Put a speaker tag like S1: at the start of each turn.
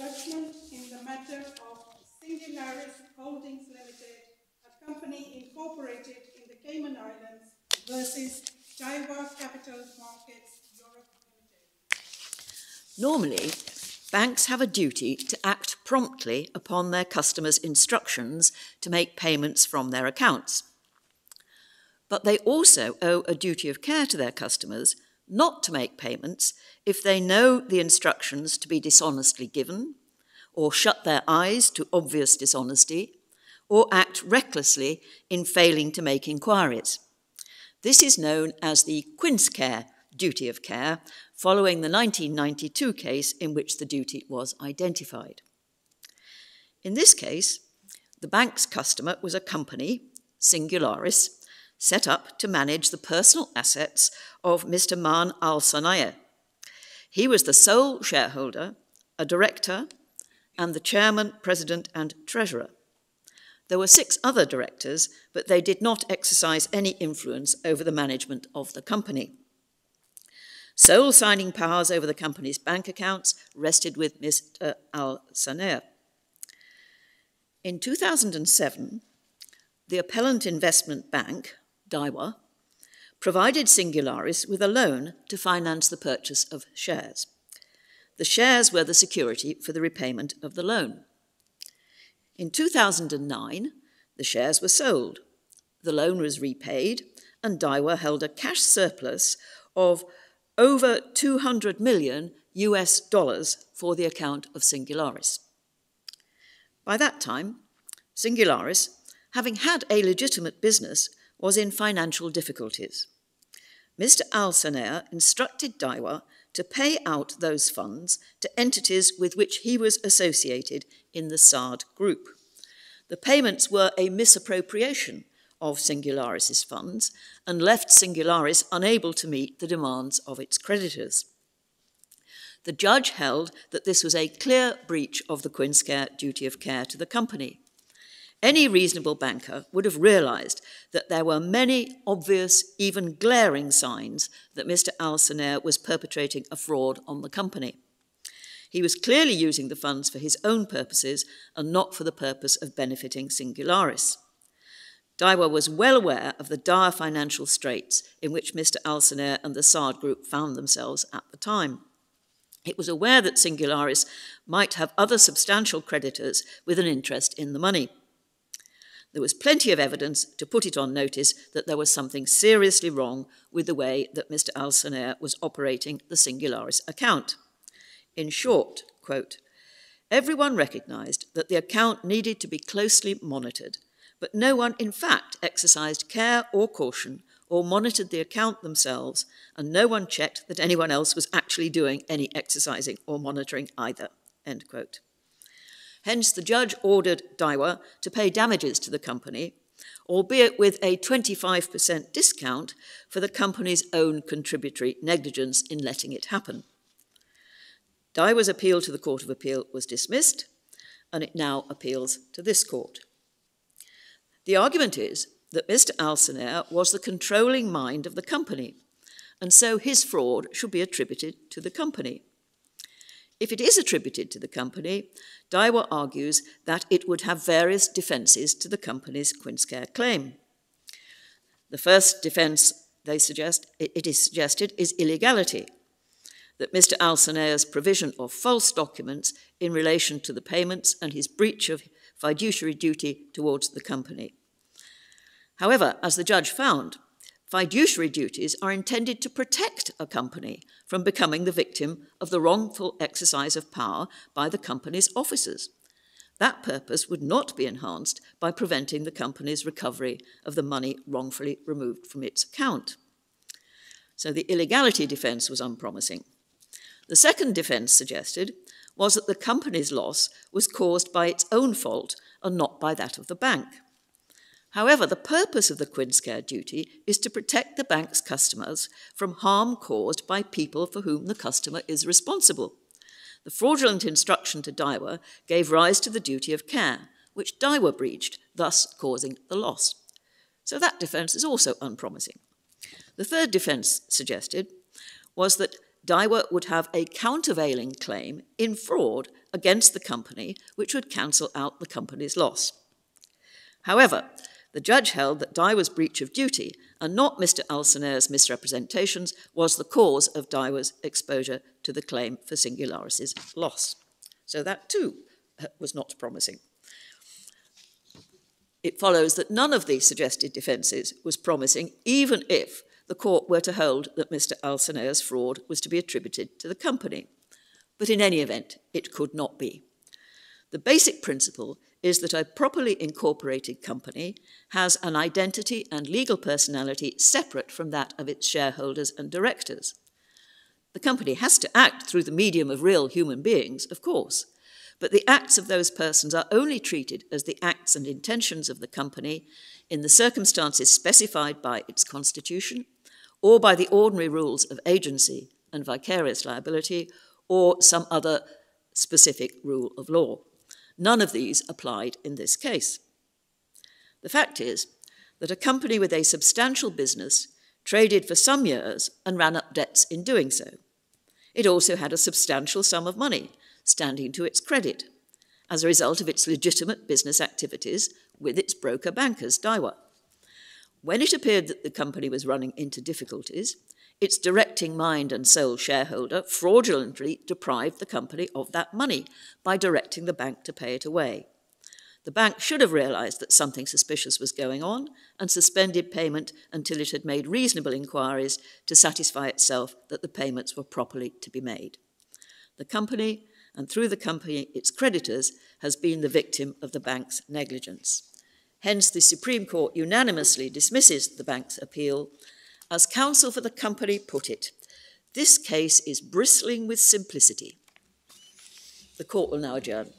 S1: judgment in the matter of Singularis Holdings Limited, a company incorporated in the Cayman Islands versus Capital Markets Europe Limited.
S2: Normally, banks have a duty to act promptly upon their customers' instructions to make payments from their accounts. But they also owe a duty of care to their customers not to make payments if they know the instructions to be dishonestly given, or shut their eyes to obvious dishonesty, or act recklessly in failing to make inquiries. This is known as the Quincecare duty of care, following the 1992 case in which the duty was identified. In this case, the bank's customer was a company, Singularis, set up to manage the personal assets of Mr. Maan Al Sanea. He was the sole shareholder, a director, and the chairman, president, and treasurer. There were six other directors, but they did not exercise any influence over the management of the company. Sole signing powers over the company's bank accounts rested with Mr. Al Sanea. In 2007, the Appellant Investment Bank, Daiwa, provided Singularis with a loan to finance the purchase of shares. The shares were the security for the repayment of the loan. In 2009, the shares were sold. The loan was repaid, and Daiwa held a cash surplus of over 200 million US dollars for the account of Singularis. By that time, Singularis, having had a legitimate business, was in financial difficulties. Mr. Al Sanea instructed Daiwa to pay out those funds to entities with which he was associated in the Saad group. The payments were a misappropriation of Singularis's funds and left Singularis unable to meet the demands of its creditors. The judge held that this was a clear breach of the Quincecare duty of care to the company. Any reasonable banker would have realized that there were many obvious, even glaring signs that Mr. Al was perpetrating a fraud on the company. He was clearly using the funds for his own purposes and not for the purpose of benefiting Singularis. Daiwa was well aware of the dire financial straits in which Mr. Al and the Saad group found themselves at the time. It was aware that Singularis might have other substantial creditors with an interest in the money. There was plenty of evidence to put it on notice that there was something seriously wrong with the way that Mr. Al was operating the Singularis account. In short, quote, everyone recognized that the account needed to be closely monitored, but no one in fact exercised care or caution or monitored the account themselves, and no one checked that anyone else was actually doing any exercising or monitoring either. End quote. Hence, the judge ordered Daiwa to pay damages to the company, albeit with a 25% discount for the company's own contributory negligence in letting it happen. Daiwa's appeal to the Court of Appeal was dismissed, and it now appeals to this court. The argument is that Mr. Al Sanea was the controlling mind of the company, and so his fraud should be attributed to the company. If it is attributed to the company, Daiwa argues that it would have various defences to the company's Quincecare claim. The first defence they suggest, it is suggested, is illegality, that Mr. Al Sanea's provision of false documents in relation to the payments and his breach of fiduciary duty towards the company. However, as the judge found, Fiduciary duties are intended to protect a company from becoming the victim of the wrongful exercise of power by the company's officers. That purpose would not be enhanced by preventing the company's recovery of the money wrongfully removed from its account. So the illegality defense was unpromising. The second defense suggested was that the company's loss was caused by its own fault and not by that of the bank. However, the purpose of the Quincecare duty is to protect the bank's customers from harm caused by people for whom the customer is responsible. The fraudulent instruction to Daiwa gave rise to the duty of care, which Daiwa breached, thus causing the loss. So that defense is also unpromising. The third defense suggested was that Daiwa would have a countervailing claim in fraud against the company, which would cancel out the company's loss. However, the judge held that Daiwa's breach of duty and not Mr. Al Sanea's misrepresentations was the cause of Daiwa's exposure to the claim for Singularis's loss. So that too uh, was not promising. It follows that none of these suggested defences was promising, even if the court were to hold that Mr. Al Sanea's fraud was to be attributed to the company. But in any event, it could not be. The basic principle is that a properly incorporated company has an identity and legal personality separate from that of its shareholders and directors. The company has to act through the medium of real human beings, of course, but the acts of those persons are only treated as the acts and intentions of the company in the circumstances specified by its constitution or by the ordinary rules of agency and vicarious liability or some other specific rule of law. None of these applied in this case. The fact is that a company with a substantial business traded for some years and ran up debts in doing so. It also had a substantial sum of money standing to its credit as a result of its legitimate business activities with its broker bankers, Daiwa. When it appeared that the company was running into difficulties, its directing mind and sole shareholder fraudulently deprived the company of that money by directing the bank to pay it away. The bank should have realized that something suspicious was going on and suspended payment until it had made reasonable inquiries to satisfy itself that the payments were properly to be made. The company and through the company its creditors, has been the victim of the bank's negligence. Hence, the Supreme Court unanimously dismisses the bank's appeal. As counsel for the company put it, this case is bristling with simplicity. The court will now adjourn.